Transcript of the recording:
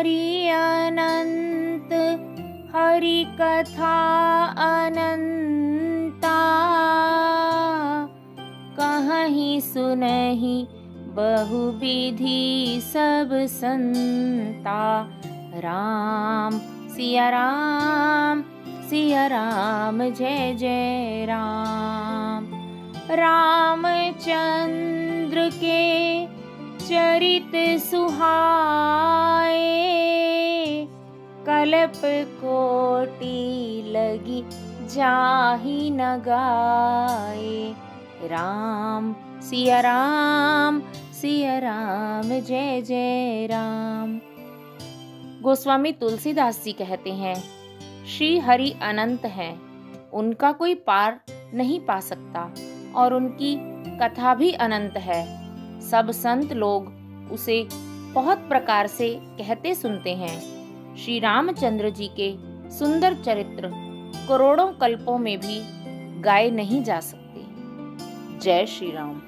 हरि अनंत, हरि कथा अनंता। कहीं सुनहि बहु विधि सब संता। राम, सिया राम सिया राम, जय जय राम। रामचंद्र के चरित सुहाए कल्प कोटि लगी, जाही न गाए। राम, सिया राम सिया राम, जय जय राम। गोस्वामी तुलसीदास जी कहते हैं, श्री हरि अनंत हैं, उनका कोई पार नहीं पा सकता और उनकी कथा भी अनंत है। सब संत लोग उसे बहुत प्रकार से कहते सुनते हैं। श्री रामचंद्र जी के सुंदर चरित्र करोड़ों कल्पों में भी गाए नहीं जा सकते। जय श्री राम